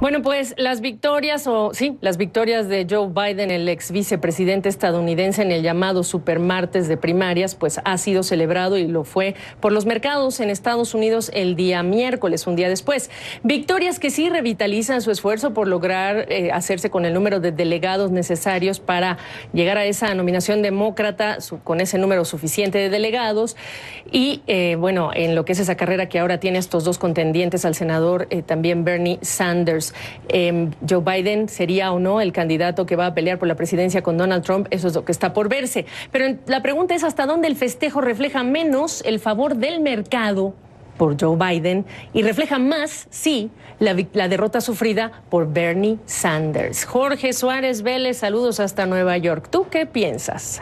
Bueno, pues las victorias, o sí, las victorias de Joe Biden, el ex vicepresidente estadounidense en el llamado supermartes de primarias, pues ha sido celebrado y lo fue por los mercados en Estados Unidos el día miércoles, un día después. Victorias que sí revitalizan su esfuerzo por lograr eh, hacerse con el número de delegados necesarios para llegar a esa nominación demócrata con ese número suficiente de delegados. Y eh, bueno, en lo que es esa carrera que ahora tiene estos dos contendientes al senador, eh, también Bernie Sanders. Em, Joe Biden sería o no el candidato que va a pelear por la presidencia con Donald Trump, eso es lo que está por verse. Pero la pregunta es hasta dónde el festejo refleja menos el favor del mercado por Joe Biden y refleja más, sí, la, la, derrota sufrida por Bernie Sanders. Jorge Suárez Vélez, saludos hasta Nueva York. ¿Tú qué piensas?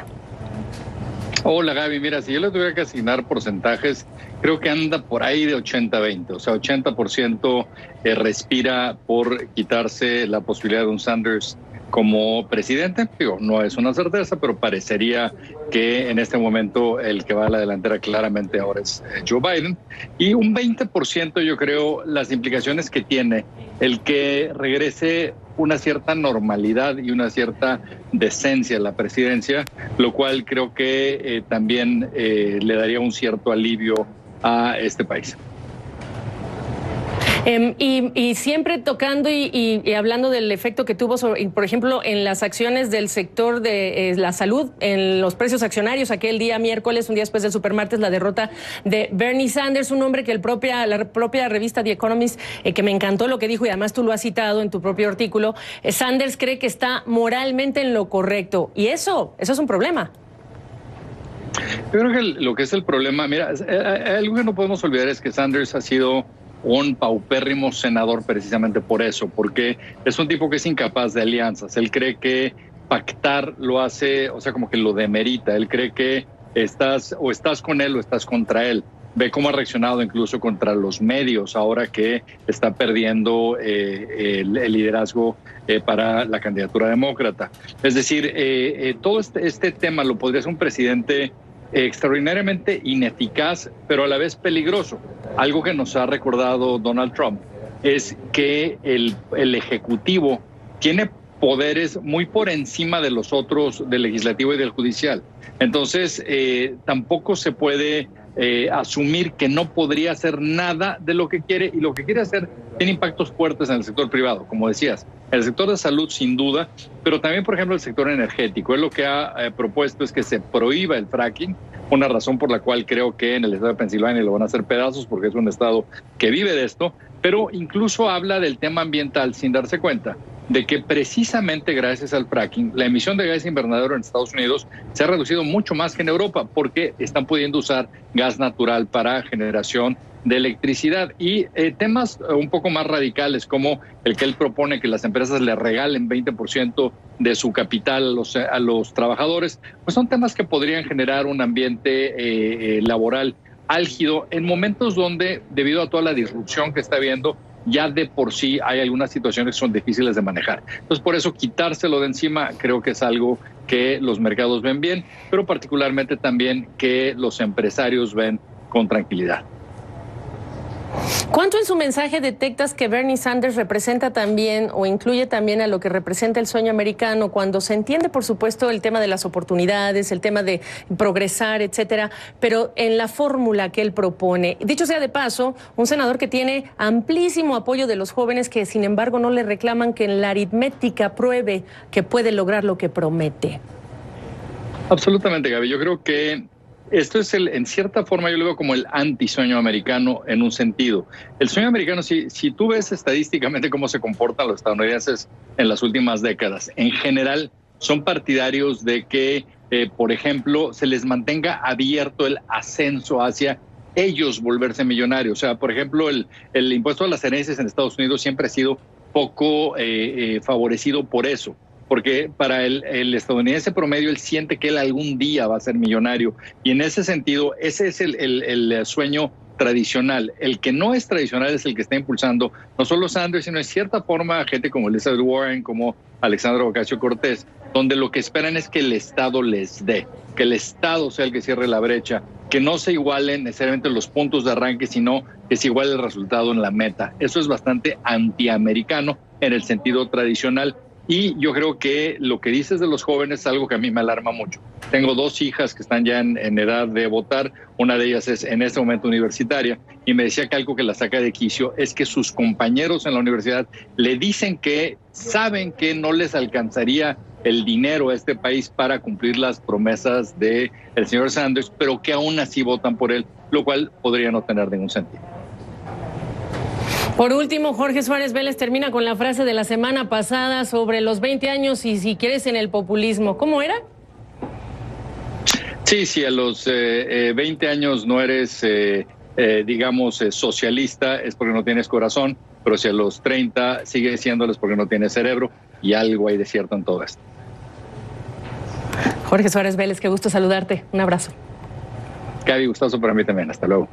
Hola Gaby, mira, si yo le tuviera que asignar porcentajes, creo que anda por ahí de 80-20, o sea, 80% eh, respira por quitarse la posibilidad de un Sanders como presidente. Digo, no es una certeza, pero parecería que en este momento el que va a la delantera claramente ahora es eh, Joe Biden. Y un 20% yo creo las implicaciones que tiene el que regrese una cierta normalidad y una cierta decencia a la presidencia, lo cual creo que eh, también eh, le daría un cierto alivio a este país. Em, y, siempre tocando y, hablando del efecto que tuvo, sobre, por ejemplo, en las acciones del sector de eh, la salud, en los precios accionarios, aquel día miércoles, un día después del supermartes, la derrota de Bernie Sanders, un hombre que el propia, la propia revista The Economist, eh, que me encantó lo que dijo y además tú lo has citado en tu propio artículo, eh, Sanders cree que está moralmente en lo correcto. Y eso, eso es un problema. Yo creo que lo que es el problema, mira, algo que no podemos olvidar es que Sanders ha sido un paupérrimo senador precisamente por eso, porque es un tipo que es incapaz de alianzas. Él cree que pactar lo hace, o sea, como que lo demerita. Él cree que estás o estás con él o estás contra él. Ve cómo ha reaccionado incluso contra los medios ahora que está perdiendo eh, el, liderazgo eh, para la candidatura demócrata. Es decir, eh, todo este, este, tema lo podría ser un presidente extraordinariamente ineficaz, pero a la vez peligroso. Algo que nos ha recordado Donald Trump es que el, el Ejecutivo tiene poderes muy por encima de los otros del legislativo y del judicial. Entonces, eh, tampoco se puede eh, asumir que no podría hacer nada de lo que quiere y lo que quiere hacer tiene impactos fuertes en el sector privado, como decías. El sector de salud, sin duda, pero también, por ejemplo, el sector energético. Él lo que ha eh, propuesto es que se prohíba el fracking, una razón por la cual creo que en el estado de Pensilvania lo van a hacer pedazos porque es un estado que vive de esto, pero incluso habla del tema ambiental sin darse cuenta de que precisamente gracias al fracking la emisión de gas invernadero en Estados Unidos se ha reducido mucho más que en Europa porque están pudiendo usar gas natural para generación de electricidad y eh, temas eh, un poco más radicales como el que él propone que las empresas le regalen 20% de su capital a los, a los trabajadores, pues son temas que podrían generar un ambiente eh, laboral álgido en momentos donde, debido a toda la disrupción que está habiendo, ya de por sí hay algunas situaciones que son difíciles de manejar. Entonces, por eso quitárselo de encima creo que es algo que los mercados ven bien, pero particularmente también que los empresarios ven con tranquilidad. ¿Cuánto en su mensaje detectas que Bernie Sanders representa también o incluye también a lo que representa el sueño americano cuando se entiende, por supuesto, el tema de las oportunidades, el tema de progresar, etcétera, pero en la fórmula que él propone? Dicho sea de paso, un senador que tiene amplísimo apoyo de los jóvenes que, sin embargo, no le reclaman que en la aritmética pruebe que puede lograr lo que promete. Absolutamente, Gaby. Yo creo que esto es el, en cierta forma yo lo veo como el antisueño americano en un sentido. El sueño americano, si, si tú ves estadísticamente cómo se comportan los estadounidenses en las últimas décadas, en general son partidarios de que, eh, por ejemplo, se les mantenga abierto el ascenso hacia ellos volverse millonarios. O sea, por ejemplo, el, el impuesto a las herencias en Estados Unidos siempre ha sido poco eh, eh, favorecido por eso porque para el, estadounidense promedio él siente que él algún día va a ser millonario y en ese sentido ese es el, sueño tradicional. El que no es tradicional es el que está impulsando no solo Sanders, sino en cierta forma gente como Elizabeth Warren, como Alexandra Ocasio Cortés, donde lo que esperan es que el Estado les dé, que el Estado sea el que cierre la brecha, que no se igualen necesariamente los puntos de arranque, sino que se iguale el resultado en la meta. Eso es bastante antiamericano en el sentido tradicional. Y yo creo que lo que dices de los jóvenes es algo que a mí me alarma mucho. Tengo dos hijas que están ya en, edad de votar, una de ellas es en este momento universitaria, y me decía que algo que la saca de quicio es que sus compañeros en la universidad le dicen que saben que no les alcanzaría el dinero a este país para cumplir las promesas del el señor Sanders, pero que aún así votan por él, lo cual podría no tener ningún sentido. Por último, Jorge Suárez Vélez termina con la frase de la semana pasada sobre los 20 años y si quieres en el populismo. ¿Cómo era? Sí, sí, a los 20 eh, eh, años no eres, eh, digamos, socialista, es porque no tienes corazón, pero si a los 30 sigues siéndoles porque no tienes cerebro y algo hay de cierto en todo esto. Jorge Suárez Vélez, qué gusto saludarte. Un abrazo. Gaby, gustoso para mí también. Hasta luego.